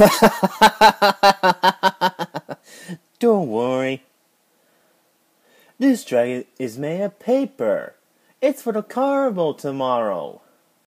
Don't worry. This dragon is made of paper. It's for the carnival tomorrow.